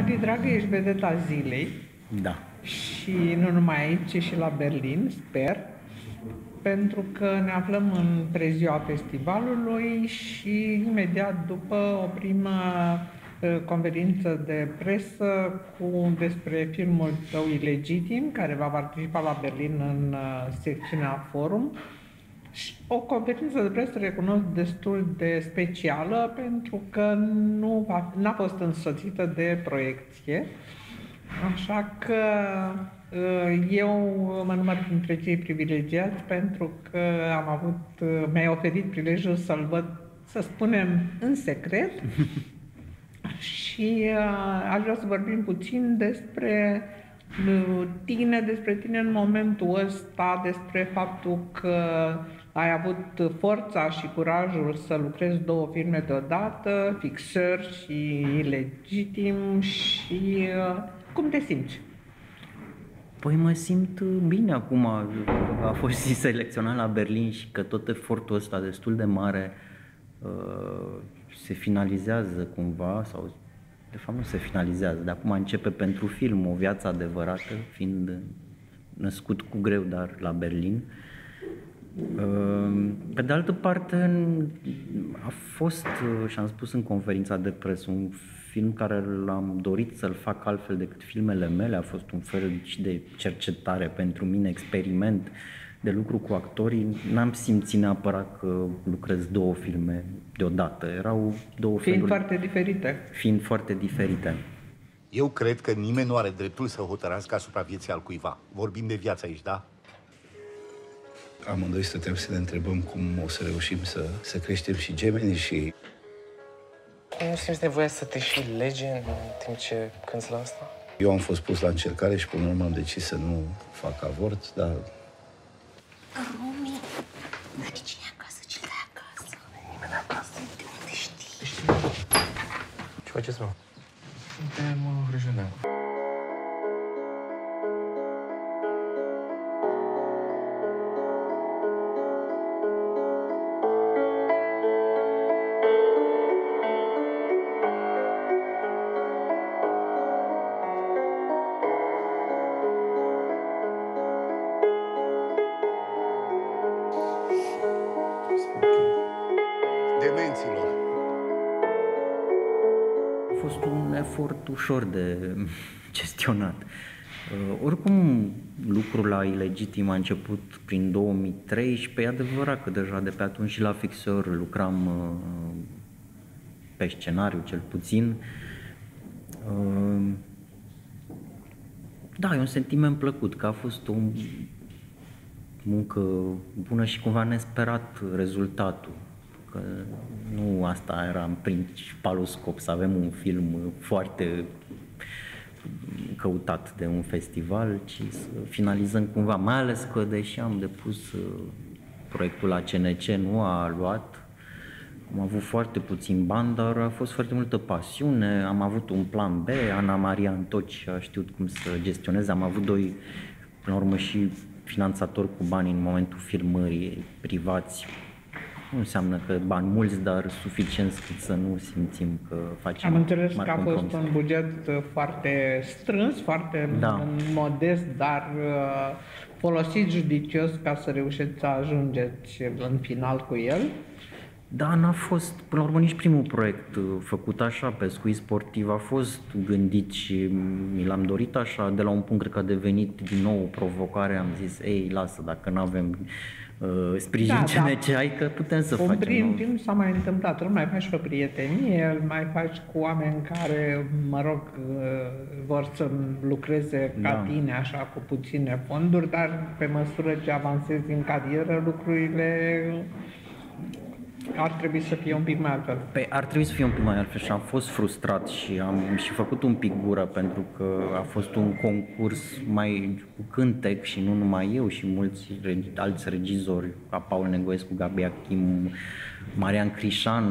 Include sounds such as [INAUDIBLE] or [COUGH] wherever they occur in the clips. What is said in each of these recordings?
Adi, dragă, ești vedeta zilei. Da. Și nu numai aici, ci și la Berlin, sper. Pentru că ne aflăm în preziua festivalului și imediat după o primă ă, conferință de presă cu despre filmul tău Ilegitim, care va participa la Berlin în ă, secțiunea Forum. Și o conferință de presă recunosc destul de specială pentru că nu a, n-a fost însoțită de proiecție. Așa că uh, eu mă număr printre cei privilegiați pentru că am avut, uh, mi-ai oferit prilejul să-l văd, să spunem, în secret. [LAUGHS] Și uh, aș vrea să vorbim puțin despre tine, despre tine în momentul ăsta, despre faptul că ai avut forța și curajul să lucrezi două filme deodată, Fixer și Ilegitim și uh, cum te simți? Păi mă simt bine acum, a fost selecționat la Berlin și că tot efortul ăsta destul de mare uh, se finalizează cumva sau de fapt nu se finalizează, de acum începe pentru film o viață adevărată, fiind născut cu greu, dar la Berlin. Ehm, pe de altă parte, a fost, și am spus în conferința de presă, un film care l-am dorit să-l fac altfel decât filmele mele, a fost un fel de cercetare pentru mine, experiment de lucru cu actorii. N-am simțit neapărat că lucrez două filme deodată, erau două Fiind feluri... foarte diferite. Fiind foarte diferite. Eu cred că nimeni nu are dreptul să hotărască asupra vieții al cuiva. Vorbim de viață aici, da? amândoi stăteam să ne întrebăm cum o să reușim să, să creștem și gemenii și... Nu simți nevoia să te și lege în timp ce cânti la asta? Eu am fost pus la încercare și până la urmă am decis să nu fac avort, dar... Romi, merge cine acasă? Ce dai acasă? Nimeni acasă. De unde știi? Ce faceți, mă? Suntem vrăjăneam. efort ușor de [LAUGHS] gestionat. Uh, oricum, lucrul la ilegitim a început prin 2013, e adevărat că deja de pe atunci și la fixor lucram uh, pe scenariu cel puțin. Uh, da, e un sentiment plăcut, că a fost o muncă bună și cumva nesperat rezultatul că nu asta era în principalul scop, să avem un film foarte căutat de un festival, ci să finalizăm cumva, mai ales că deși am depus uh, proiectul la CNC, nu a luat, am avut foarte puțin bani, dar a fost foarte multă pasiune, am avut un plan B, Ana Maria Antoci a știut cum să gestioneze, am avut doi, până la urmă și finanțatori cu bani în momentul filmării privați nu înseamnă că bani mulți, dar suficienți cât să nu simțim că facem Am înțeles că a fost un buget uh, foarte strâns, foarte da. modest, dar uh, folosit judicios ca să reușiți să ajungeți în final cu el. Da, n-a fost, până la urmă, nici primul proiect uh, făcut așa, pe scuit sportiv, a fost gândit și mi l-am dorit așa, de la un punct cred că a devenit din nou o provocare, am zis, ei, lasă, dacă nu avem uh, sprijin da, CNC, da. ai că putem să un facem. Prin timp s-a mai întâmplat, îl mai faci pe prietenie, îl mai faci cu oameni care, mă rog, uh, vor să lucreze ca da. tine, așa, cu puține fonduri, dar pe măsură ce avansezi în carieră, lucrurile ar trebui să fie un pic mai altfel. Păi ar trebui să fie un pic mai altfel și am fost frustrat și am și făcut un pic gură pentru că a fost un concurs mai cu cântec și nu numai eu și mulți alți regizori, ca Paul Negoescu, Gabi Achim, Marian Crișan,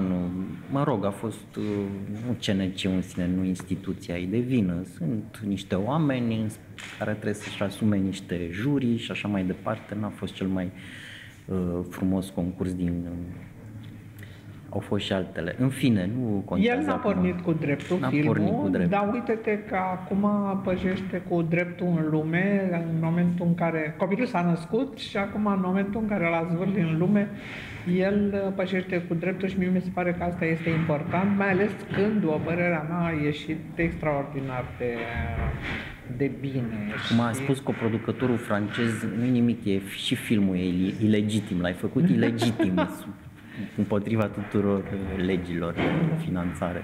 mă rog, a fost uh, nu CNC în sine, nu instituția ei de vină. Sunt niște oameni care trebuie să-și asume niște jurii și așa mai departe. N-a fost cel mai uh, frumos concurs din au fost și altele. În fine, nu contează El n-a acum. pornit cu dreptul N-a filmul, pornit cu dreptul. dar uite-te că acum pășește cu dreptul în lume, în momentul în care copilul s-a născut și acum în momentul în care l-a zvârlit în lume, el pășește cu dreptul și mie mi se pare că asta este important, mai ales când, o părerea mea, a ieșit extraordinar de, de bine. Cum a și- spus coproducătorul francez, nu nimic, e, și filmul e il- ilegitim, l-ai făcut ilegitim [LAUGHS] împotriva tuturor uh, legilor de finanțare.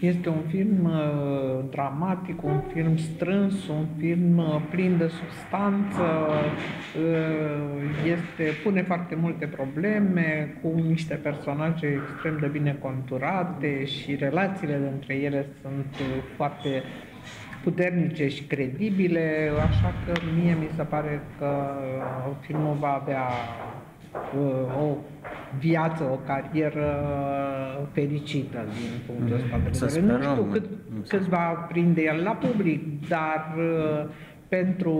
Este un film uh, dramatic, un film strâns, un film uh, plin de substanță, uh, este, pune foarte multe probleme, cu niște personaje extrem de bine conturate și relațiile dintre ele sunt uh, foarte puternice și credibile, așa că mie mi se pare că uh, filmul va avea uh, o viață, o carieră fericită din punctul ăsta de Să vedere. Nu sperăm. știu cât, cât va prinde el la public, dar uh, pentru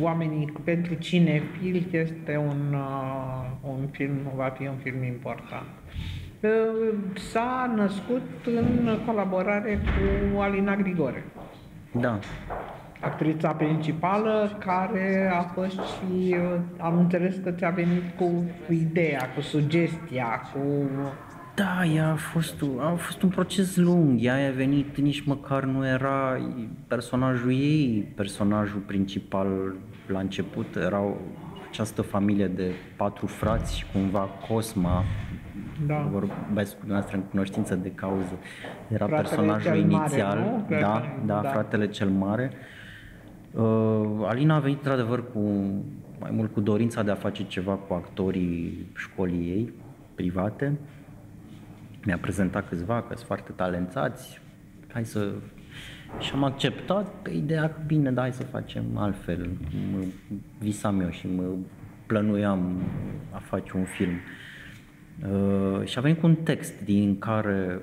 oamenii, pentru cinefil este un, uh, un film, va fi un film important. Uh, S-a născut în colaborare cu Alina Grigore Da, actrița principală, care a fost și, uh, am înțeles că ți-a venit cu, cu ideea, cu sugestia, cu... Da, ea a fost, a fost un proces lung. Ea a venit, nici măcar nu era personajul ei, personajul principal la început. Erau această familie de patru frați și cumva Cosma, Da. vorbesc cu dumneavoastră în cunoștință de cauză, era Fratele personajul cel mare, inițial, nu? Cred da, că- da, da. fratele cel mare. Uh, Alina a venit într-adevăr cu mai mult cu dorința de a face ceva cu actorii școlii ei private. Mi-a prezentat câțiva că sunt foarte talentați, hai să... Și am acceptat pe ideea că bine, da, hai să facem altfel. Mă visam eu și mă plănuiam a face un film. Uh, și a venit cu un text din care a ră-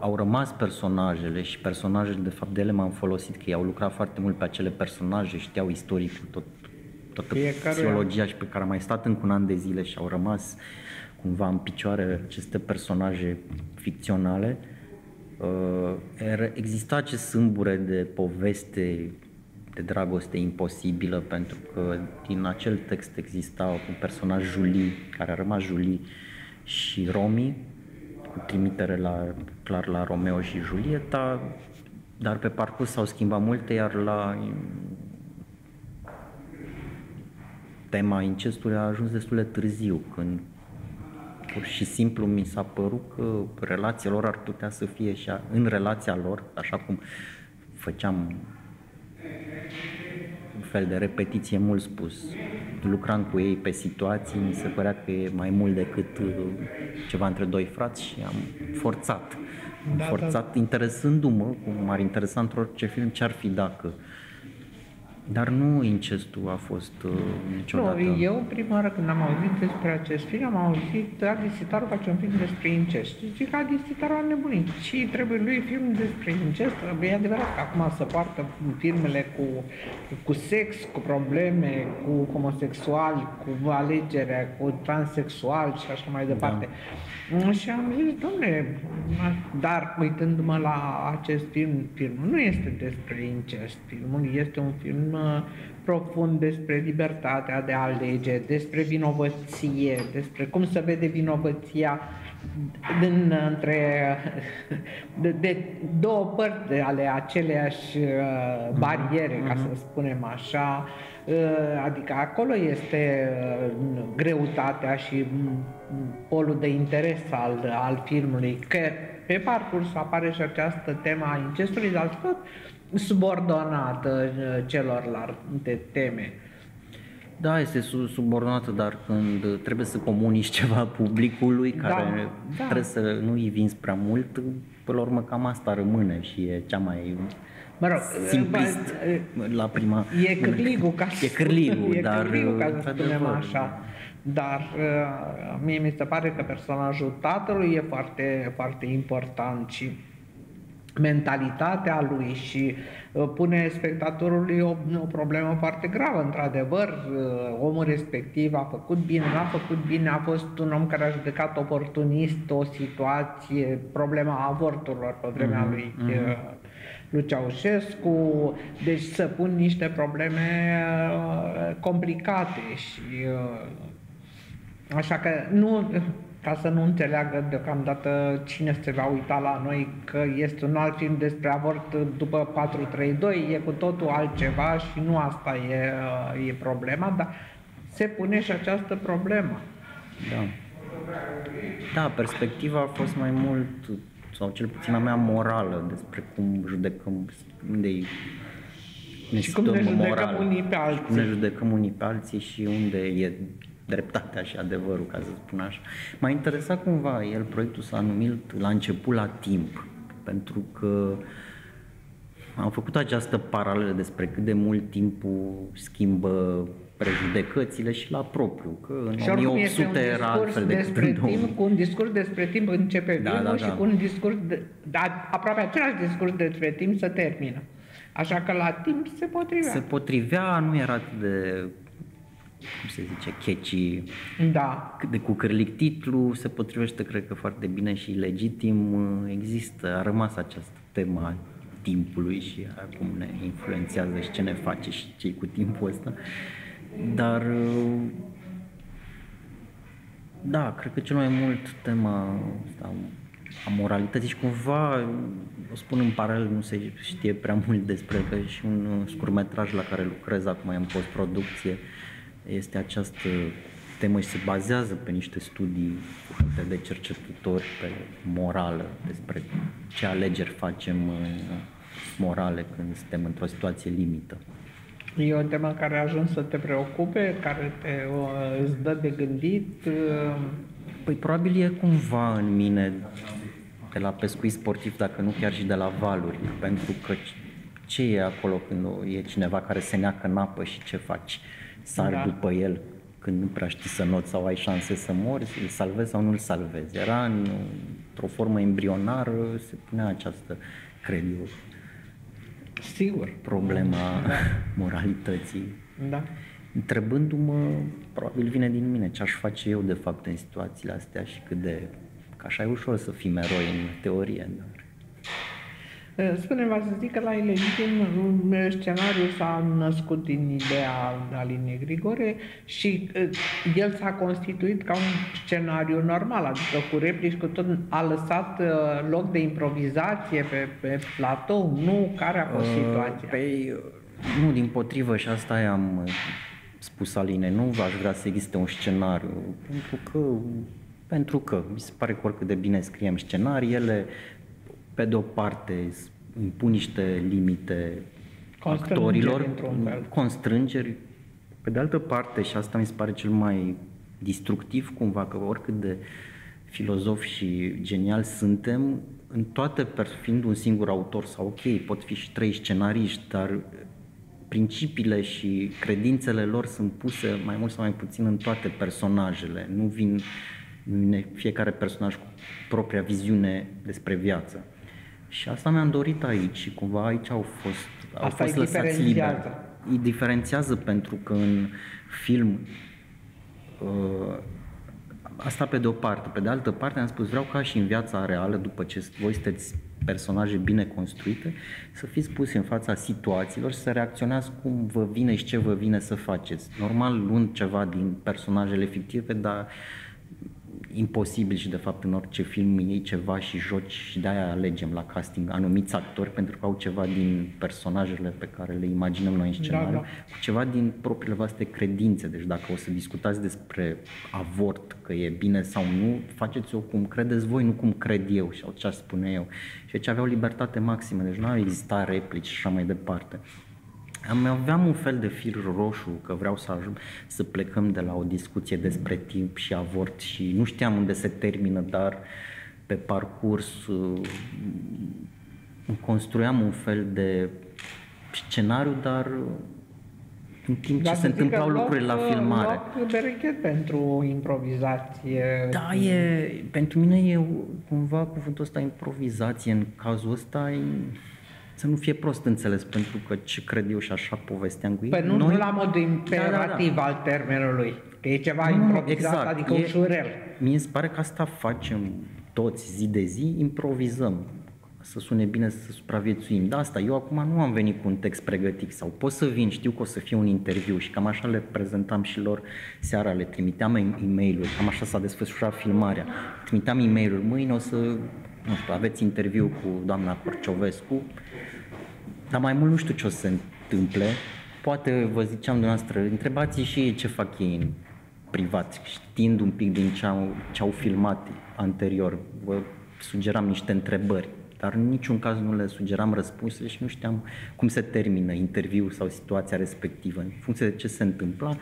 au rămas personajele și personajele, de fapt, de ele m-am folosit, că ei au lucrat foarte mult pe acele personaje, știau istoricul, tot, toată Fiecare- psihologia și pe care am mai stat încă un an de zile și au rămas cumva în picioare aceste personaje ficționale. Uh, era- exista acest sâmbure de poveste de dragoste imposibilă pentru că din acel text exista un personaj Julie, care a rămas Julie și Romy, cu trimitere la, clar la Romeo și Julieta, dar pe parcurs s-au schimbat multe, iar la tema incestului a ajuns destul de târziu, când pur și simplu mi s-a părut că relația lor ar putea să fie și a, în relația lor, așa cum făceam un fel de repetiție mult spus. Lucram cu ei pe situații, mi se părea că e mai mult decât uh, ceva între doi frați și am forțat. Am Da, forțat interesându-mă, cum m-ar interesa într-orice film, ce ar fi dacă. Dar nu incestul a fost uh, niciodată. Nu, eu prima oară când am auzit despre acest film, am auzit Adi Sitaru face un film despre incest. Și zic, Adi Sitaru a nebunit. Și trebuie lui film despre incest. E adevărat că acum se poartă filmele cu, cu sex, cu probleme, cu homosexuali, cu alegere, cu transexual și așa mai departe. Da. Și am zis, domne, dar uitându-mă la acest film, filmul nu este despre incest. Filmul este un film uh, profund despre libertatea de a alege, despre vinovăție, despre cum se vede vinovăția din, între de, de două părți ale aceleași uh, bariere, ca să spunem așa. Uh, Adică acolo este uh, greutatea și mm, polul de interes al, al filmului, că pe parcurs apare și această temă a incestului, dar tot subordonată uh, celorlalte teme. Da, este su- subordonată, dar când trebuie să comunici [LAUGHS] ceva publicului care Da, da. trebuie să nu îi vinzi prea mult, până la urmă cam asta rămâne și e cea mai Mă rog, simplist bă, la prima... E cârligul, ca [LAUGHS] să E cârligul, e dar... cârligul, ca să spunem într-adevăr, așa. Dar uh, mie mi se pare că personajul tatălui e foarte, foarte important și mentalitatea lui și uh, pune spectatorului o, o problemă foarte gravă. Într-adevăr, uh, omul respectiv a făcut bine, n-a făcut bine, a fost un om care a judecat oportunist o situație, problema avorturilor pe vremea mm-hmm. lui mm-hmm. lui Ceaușescu, deci să pun niște probleme complicate și așa că nu, ca să nu înțeleagă deocamdată cine se va uita la noi că este un alt film despre avort după 432, e cu totul altceva și nu asta e, e problema, dar se pune și această problemă. Da. Da, perspectiva a fost mai mult, sau cel puțin a mea morală, despre cum judecăm, unde și cum ne judecăm moral, unii pe alții. Cum ne judecăm unii pe alții și unde e dreptatea și adevărul, ca să spun așa. M-a interesat cumva, el proiectul s-a numit la început la timp, pentru că am făcut această paralelă despre cât de mult timpul schimbă prejudecățile și la propriu, că în și 1800 era altfel decât în timp, Cu un discurs despre timp începe da, da, da. și cu un discurs, de, da, aproape același discurs despre timp să termină. Așa că la timp se potrivea. Se potrivea, nu era atât de cum se zice, catchy, da. de cu cârlic titlu, se potrivește, cred că, foarte bine și legitim. Există, a rămas această temă a timpului și acum ne influențează și ce ne face și ce cu timpul ăsta. Dar, da, cred că cel mai mult tema asta a moralității și cumva, o spun în paralel, nu se știe prea mult despre că și un scurmetraj la care lucrez acum în postproducție, este această temă și se bazează pe niște studii de cercetători pe morală, despre ce alegeri facem morale când suntem într-o situație limită. E o temă care a ajuns să te preocupe, care te, îți dă de gândit? Păi probabil e cumva în mine de la pescuit sportiv, dacă nu chiar și de la valuri, pentru că ce e acolo când e cineva care se neacă în apă și ce faci? Sar da. după el când nu prea știi să noți sau ai șanse să mori, îl salvezi sau nu îl salvezi. Era în, într-o formă embrionară, se punea această, cred eu, Sigur. problema da. [LAUGHS] moralității. Da. Întrebându-mă, probabil vine din mine ce aș face eu de fapt în situațiile astea și cât de... Că așa e ușor să fim eroi în teorie, dar Eh, spune-vă să zic că la Ilegitim scenariul s-a născut din ideea Alinei Grigore și eh, el s-a constituit ca un scenariu normal, adică cu replici, cu tot, a lăsat eh, loc de improvizație pe, pe platou, nu? Care a fost situația? Păi, nu, din potrivă și asta am spus Aline, nu aș vrea să existe un scenariu, pentru că pentru că mi se pare că oricât de bine scriem scenarii, ele pe de o parte impun niște limite actorilor, constrângeri, pe de altă parte, și asta mi se pare cel mai destructiv cumva, că oricât de filozof și genial suntem, în toate, fiind un singur autor sau ok, pot fi și trei scenariști, dar principiile și credințele lor sunt puse mai mult sau mai puțin în toate personajele. Nu vin, nu vine fiecare personaj cu propria viziune despre viață. Și asta mi-am dorit aici și cumva aici au fost, au asta fost lăsați liber. Îi diferențiază pentru că în film uh, asta pe de o parte. Pe de altă parte am spus, vreau ca și în viața reală, după ce voi sunteți personaje bine construite, să fiți pusi în fața situațiilor și să reacționați cum vă vine și ce vă vine să faceți. Normal, luând ceva din personajele fictive, dar uh, imposibil și de fapt în orice film iei ceva și joci și de-aia alegem la casting anumiți actori pentru că au ceva din personajele pe care le imaginăm noi în da, scenariu, da, da. cu ceva din propriile voastre credințe. Deci dacă o să discutați despre avort, că e bine sau nu, faceți-o cum credeți voi, nu cum cred eu sau ce aș spune eu. Și aici aveau libertate maximă, deci nu au existat replici și așa mai departe. Am, aveam un fel de fir roșu că vreau să ajung să plecăm de la o discuție despre timp și avort și nu știam unde se termină, dar pe parcurs uh, construiam un fel de scenariu, dar în timp ce Dar se să zic că întâmplau loc- lucruri la filmare. Loc berechet pentru improvizație. Da, e, pentru mine e cumva cuvântul ăsta improvizație în cazul ăsta e, să nu fie prost înțeles, pentru că ce cred eu și așa povesteam cu ei. Păi nu, nu la modul imperativ Da, al termenului, că e ceva Nu, nu, improvizat, exact. adică E- ușurel. Mie se pare că asta facem toți zi de zi, improvizăm să sune bine, să supraviețuim. Da, asta, eu acum nu am venit cu un text pregătit sau pot să vin, știu că o să fie un interviu și cam așa le prezentam și lor seara, le trimiteam e mail cam așa s-a desfășurat filmarea. Trimiteam e mail mâine o să, nu știu, aveți interviu cu doamna Corciovescu, dar mai mult nu știu ce o să se întâmple. Poate vă ziceam dumneavoastră, întrebați și ei ce fac ei în privat, știind un pic din ce au, ce au filmat anterior. Vă sugeram niște întrebări, dar în niciun caz nu le sugeram răspunsuri și nu știam cum se termină interviul sau situația respectivă. În funcție de ce se întâmpla,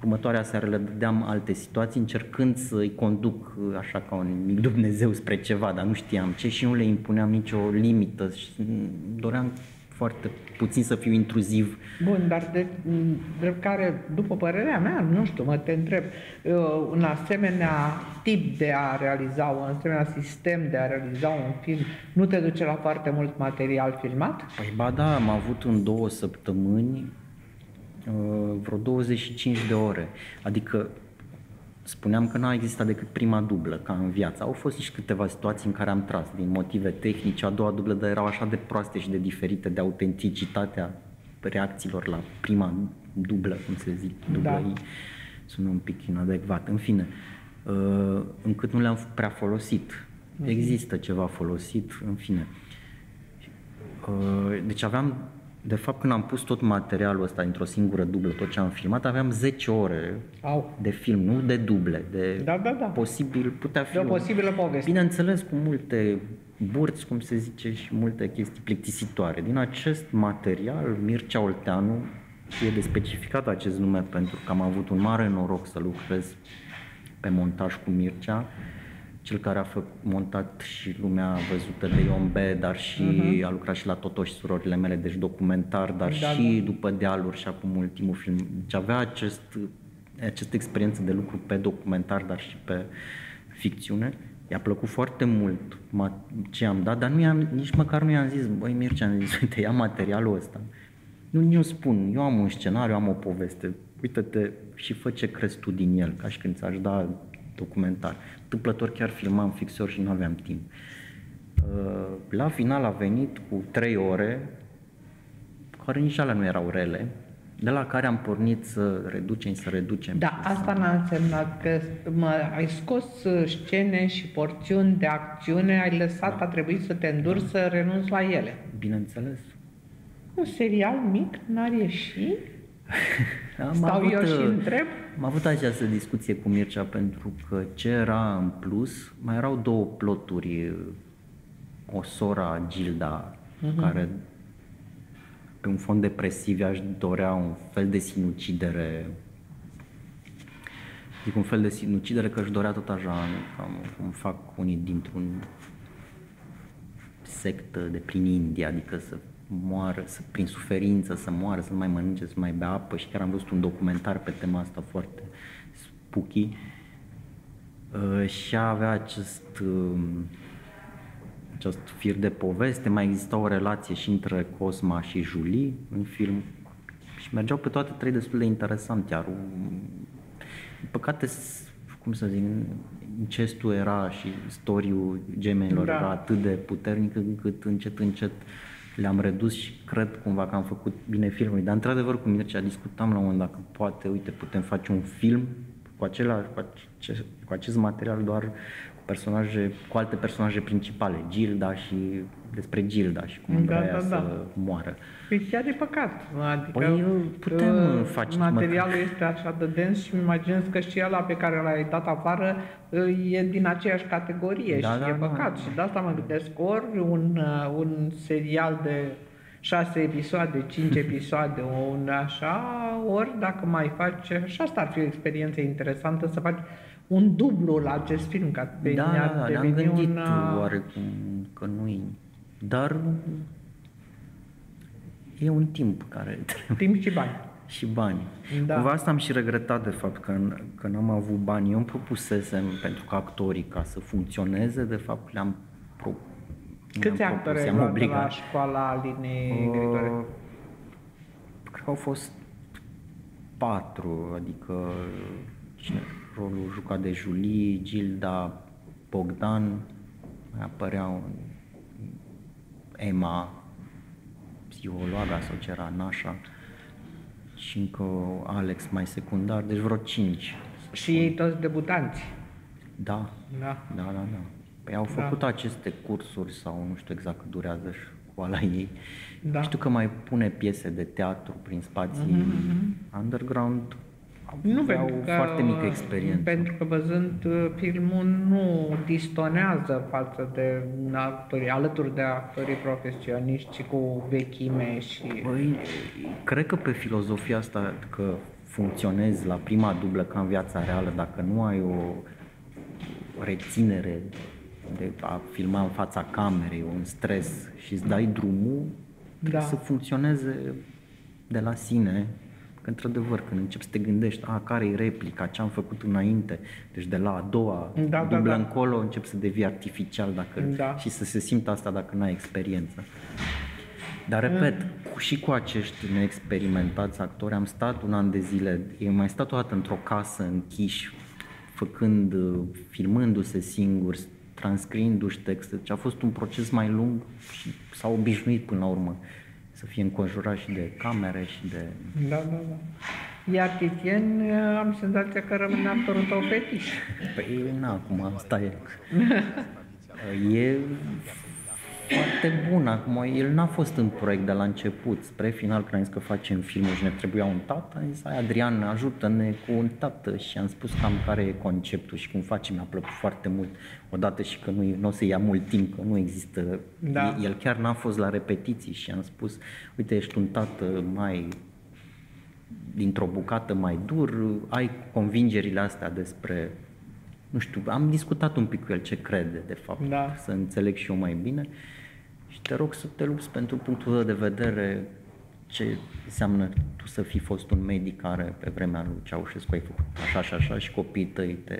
următoarea seară le dădeam alte situații încercând să-i conduc uh, așa ca un mic [LAUGHS] Dumnezeu spre ceva, dar nu știam ce și nu le impuneam nicio limită și mm, doream foarte puțin să fiu intruziv. Bun, dar de, de care, după părerea mea, nu știu, mă te întreb, uh, un asemenea tip de a realiza, un asemenea sistem de a realiza un film, nu te duce la foarte mult material filmat? Păi ba da, am avut în două săptămâni uh, vreo 25 de ore. Adică spuneam că n-a existat decât prima dublă, ca în viață. Au fost și câteva situații în care am tras din motive tehnice, a doua dublă, dar erau așa de proaste și de diferite de autenticitatea reacțiilor la prima dublă, cum se zic, dublă Da. da. sună un pic inadecvat. În fine, uh, încât nu le-am prea folosit. Există ceva folosit, în fine. Uh, Deci aveam, de fapt, când am pus tot materialul ăsta într-o singură dublă, tot ce am filmat, aveam 10 ore Au. de film, nu de duble, de Da, da, da. posibil, putea fi De o un- posibilă poveste. Bineînțeles, cu multe burți, cum se zice, și multe chestii plictisitoare. Din acest material, Mircea Olteanu, e de specificat acest nume pentru că am avut un mare noroc să lucrez pe montaj cu Mircea, cel care a făcut, montat și lumea văzută de Ion B, dar și uh-huh. a lucrat și la Totoș și surorile mele, deci documentar, dar Da, și după dealuri și acum ultimul film. Deci avea acest, această experiență de lucru pe documentar, dar și pe ficțiune. I-a plăcut foarte mult ma- ce am dat, dar nu i-am, nici măcar nu i-am zis, băi Mircea, am zis, uite, ia materialul ăsta. Nu, eu spun, eu am un scenariu, am o poveste, uite-te și fă ce crezi tu din el, ca și când ți-aș da documentar. Întâmplător chiar filmam fixor și nu aveam timp. Uh, La final a venit cu trei ore, care nici alea nu erau rele, de la care am pornit să reducem, să reducem. Da, și să- asta n-a însemnat că mă, ai scos uh, scene și porțiuni de acțiune, ai lăsat, a trebuit să te înduri să renunți la ele. Bineînțeles. Un serial mic n-ar ieși? [LAUGHS] Am Stau eu și uh, întreb? Am avut această discuție cu Mircea pentru că ce era în plus, mai erau două ploturi, o sora Gilda, uh-huh. care pe un fond depresiv aș dorea un fel de sinucidere Zic un fel de sinucidere că își dorea tot așa, cam cum fac unii dintr-un sectă de prin India, adică să moară, să, prin suferință, să moară, să nu mai mănânce, să nu mai bea apă și chiar am văzut un documentar pe tema asta foarte spooky uh, și avea acest, uh, acest fir de poveste, mai exista o relație și între Cosma și Julie în film și mergeau pe toate trei destul de interesant, iar um, din păcate, s- cum să zic, incestul era și storiul gemenilor Da. da. era atât de puternic încât încet, încet le-am redus și cred cumva că am făcut bine filmul. Dar într-adevăr cu Mircea discutam la un moment dat că poate, uite, putem face un film cu, acela, cu, ace, cu acest material doar cu personaje, cu alte personaje principale, Gilda și despre Gilda și cum Da, vrea da, să da. moară. Păi chiar e păcat. Adică Păi, putem uh, face Materialul este așa de dens și îmi imaginez că și ăla pe care l-ai dat afară uh, e din aceeași categorie Da, și da, e da. păcat. Și de asta mă gândesc ori un, uh, un serial de șase episoade, cinci [LAUGHS] episoade, un așa, ori dacă mai faci, și asta ar fi o experiență interesantă, să faci un dublu la acest film, ca pe Da, mine ar da, da, ne-am deveni gândit un, uh, oarecum că nu Dar e un timp care trebuie. timp și bani. și bani. Da. Cumva asta am și regretat de fapt, că, n- că n-am avut bani. Eu îmi propusesem pentru că actorii, ca să funcționeze, de fapt le-am pro... Câți le-am actori ai i-am luat de la obligat. școala Alinei Grigore? Uh, Cred că au fost patru, adică cine, rolul jucat de Julie, Gilda, Bogdan, mai apăreau Emma, psihologa sau ce era, Nașa, și încă Alex mai secundar, deci vreo cinci. Și ei toți debutanți. Da, Da. da, da, da. Păi au făcut da. aceste cursuri sau nu știu exact cât durează școala ei. Da. Știu că mai pune piese de teatru prin spații mm-hmm. underground. Nu Aveau pentru că, foarte mică experiență. Pentru că văzând uh, filmul nu distonează față de actorii, alături de actorii profesioniști și cu vechime și... Băi, cred că pe filozofia asta că funcționezi la prima dublă ca în viața reală, dacă nu ai o reținere de a filma în fața camerei, un stres și îți dai drumul, trebuie Da. să funcționeze de la sine. Că într-adevăr, când începi să te gândești, a, care e replica, ce am făcut înainte, deci de la a doua Da, da, dublă da. încolo începi să devii artificial dacă, Da. și să se simtă asta dacă n-ai experiență. Dar repet, cu, și cu acești neexperimentați actori am stat un an de zile, eu mai stat o dată într-o casă închiși, făcând, uh, filmându-se singuri, transcriindu-și texte, deci a fost un proces mai lung și s-au obișnuit până la urmă să fie înconjurat și de camere și de... Da, da, da. Iar Titien, uh, am senzația că rămâne actorul tău fetiș. Păi, na, acum asta e. [LAUGHS] E foarte bun. Acum, el n-a fost în proiect de la început. Spre final, când am zis că facem filmul și ne trebuia un tată, am zis, hai Adrian, ajută-ne cu un tată. Și am spus cam care e conceptul și cum facem. Mi-a plăcut foarte mult. Odată și că nu, nu o să ia mult timp, că nu există. Da. El chiar n-a fost la repetiții și am spus, uite, ești un tată mai dintr-o bucată mai dur, ai convingerile astea despre, nu știu, am discutat un pic cu el ce crede, de fapt, Da. să înțeleg și eu mai bine și te rog să te lupți pentru punctul tău de vedere ce înseamnă tu să fi fost un medic care pe vremea lui Ceaușescu ai făcut așa și așa și copiii tăi te,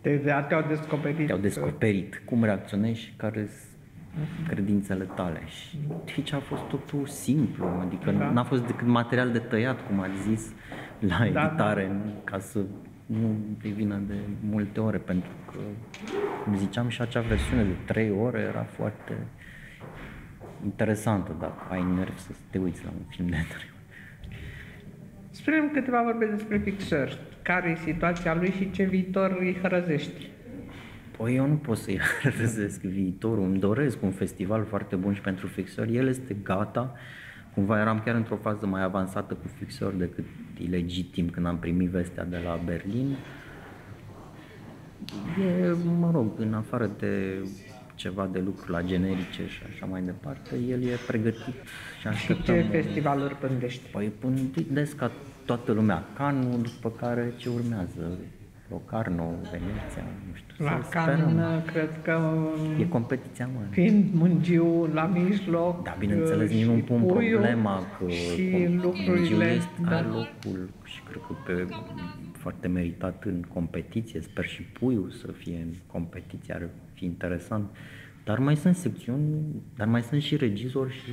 Te, te-au descoperit. te-au descoperit cum reacționezi și care sunt credințele tale. Și aici a fost totul simplu, adică Da. n-a fost decât material de tăiat, cum ați zis, la Da, editare, ca să nu devină de multe ore, pentru că, cum ziceam, și acea versiune de trei ore era foarte interesantă, dacă ai nervi să te uiți la un film de trei ore. Spunem câteva vorbe despre fixări. Care e situația lui și ce viitor îi hărăzești? Păi eu nu pot să-i [LAUGHS] răzesc viitorul, îmi doresc un festival foarte bun și pentru fixări, el este gata, cumva eram chiar într-o fază mai avansată cu fixări decât ilegitim când am primit vestea de la Berlin. E, mă rog, în afară de ceva de lucru la generice și așa mai departe, el e pregătit și Și așteptăm... ce un- festivaluri pândești? Păi pândesc ca toată lumea Cannes, după care ce urmează? Locarno, Veneția, nu știu, La să sperăm. Cannes, cred că E competiția mare. fiind Mungiu la mijloc Da, bineînțeles, uh, nici nu și pun puiul problema că și com- lucrurile, Mugiul este, da. are locul și cred că pe, foarte meritat în competiție, sper și puiul să fie în competiție, ar fi interesant. Dar mai sunt secțiuni, dar mai sunt și regizori și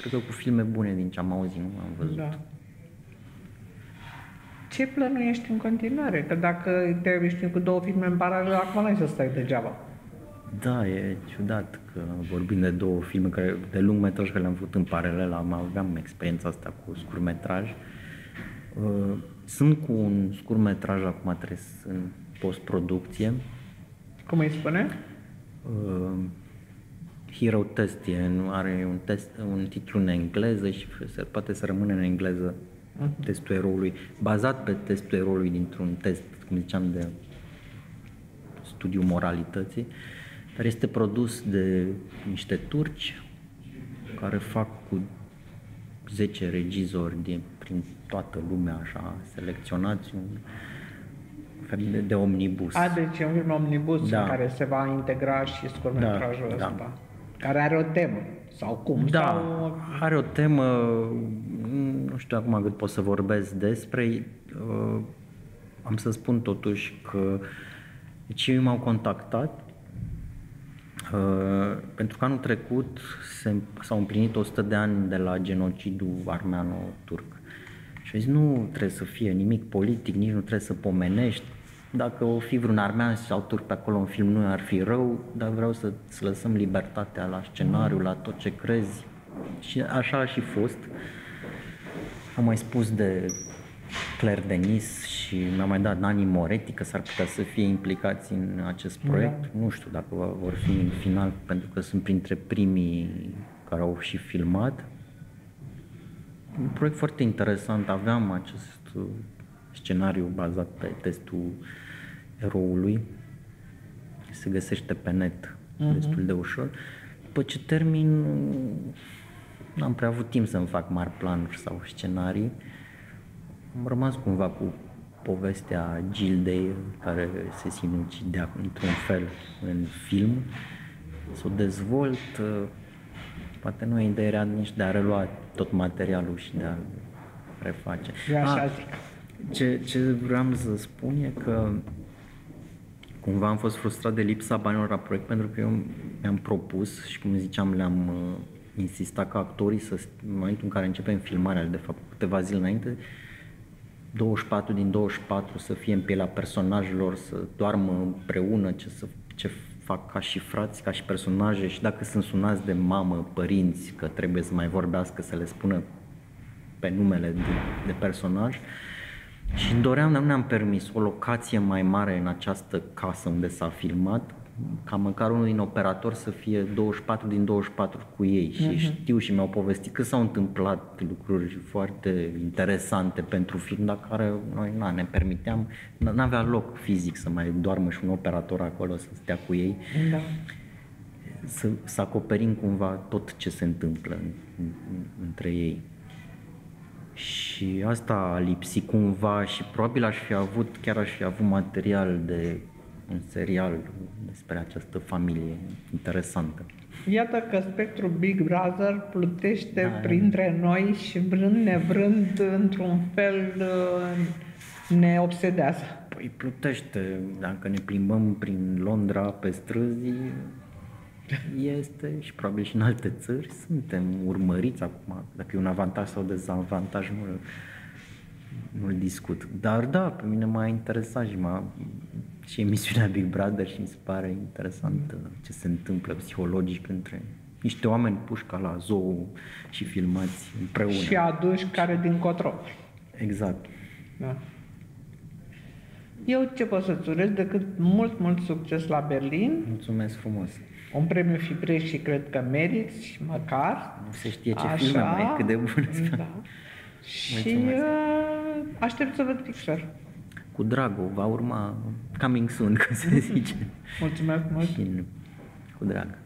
cred că cu filme bune din ce am auzit, nu am văzut. Da. Ce plănuiești în continuare? Că dacă te obișnui cu două filme în paralel, acum n-ai să stai degeaba. Da, e ciudat că vorbim de două filme care, de lung metraj care le-am făcut în paralel, am, aveam experiența asta cu scurtmetraj. Uh, Sunt cu un scurtmetraj acum trebuie să- în postproducție. Cum îi spune? Uh, Hero Test e, nu are un, test, un titlu în engleză și se, poate să rămână în engleză testul eroului, bazat pe testul eroului dintr-un test, cum ziceam, de studiu moralității, dar este produs de niște turci care fac cu 10 regizori din, prin toată lumea, așa, selecționați un fel de, de omnibus. A, deci e un film omnibus Da. în care se va integra și scurtmetrajul Da, da. ăsta. Care are o temă. Sau cum? Da, Sau... are o temă, nu știu acum cât pot să vorbesc despre, uh, am să spun totuși că deci ei m-au contactat uh, pentru că anul trecut se, s-au împlinit 100 de ani de la genocidul armeano-turc. Și zis, nu trebuie să fie nimic politic, nici nu trebuie să pomenești. Dacă o fi vreun armean sau turc pe acolo în film, nu ar fi rău, dar vreau să, să lăsăm libertatea la scenariu, la tot ce crezi. Și așa a și fost. Am mai spus de Claire Denis și mi-a mai dat Nani Moretti că s-ar putea să fie implicați în acest proiect. Da. Nu știu dacă vor fi în final, pentru că sunt printre primii care au și filmat. Un proiect foarte interesant. Aveam acest uh, scenariu bazat pe testul eroului. Se găsește pe net uh-huh. destul de ușor. După ce termin, n-am prea avut timp să-mi fac mari planuri sau scenarii. Am rămas cumva cu povestea Gildei care se sinucidea într-un fel în film. Să o dezvolt, poate nu e ideea nici de a relua tot materialul și de a reface. Eu așa ah, zic. Ce, ce vreau să spun e că cumva am fost frustrat de lipsa banilor la proiect pentru că eu mi-am propus și cum ziceam le-am uh, insistat ca actorii să, în momentul în care începem filmarea, de fapt câteva zile înainte, 24 din 24 să fie în pielea personajelor, să doarmă împreună, ce, să, ce fac ca și frați, ca și personaje și dacă sunt sunați de mamă, părinți, că trebuie să mai vorbească, să le spună pe numele de, de personaj. Și doream, dar nu ne-am permis o locație mai mare în această casă unde s-a filmat, ca măcar unul din operatori să fie 24 din 24 cu ei și uh-huh. știu și mi-au povestit că s-au întâmplat lucruri foarte interesante pentru film, dar care noi na, ne permiteam, n-avea loc fizic să mai doarmă și un operator acolo să stea cu ei. Da. Să, să acoperim cumva tot ce se întâmplă în, în, între ei. Și asta a lipsit cumva și probabil aș fi avut, chiar aș fi avut material de un serial despre această familie interesantă. Iată că spectrul Big Brother plutește da, printre noi și vrând nevrând, într-un fel, ne obsedează. Păi plutește. Dacă ne plimbăm prin Londra pe străzi, este și probabil și în alte țări suntem urmăriți acum. Dacă e un avantaj sau dezavantaj, nu nu-l discut. Dar da, pe mine m-a interesat și m-a și emisiunea Big Brother și mi se pare interesant ce se întâmplă psihologic între niște oameni puși ca la zoo și filmați împreună. Și aduși care din cotro. Exact. Da. Eu ce pot să-ți urez decât mult, mult succes la Berlin. Mulțumesc frumos. Un premiu Fibreș și cred că meriți, măcar. Nu se știe ce Așa, film mai cât de bun. Da. [LAUGHS] și uh, aștept să văd Pixar. Cu dragul, va urma coming soon, [LAUGHS] cum se zice. Mulțumesc mult. Și cu drag.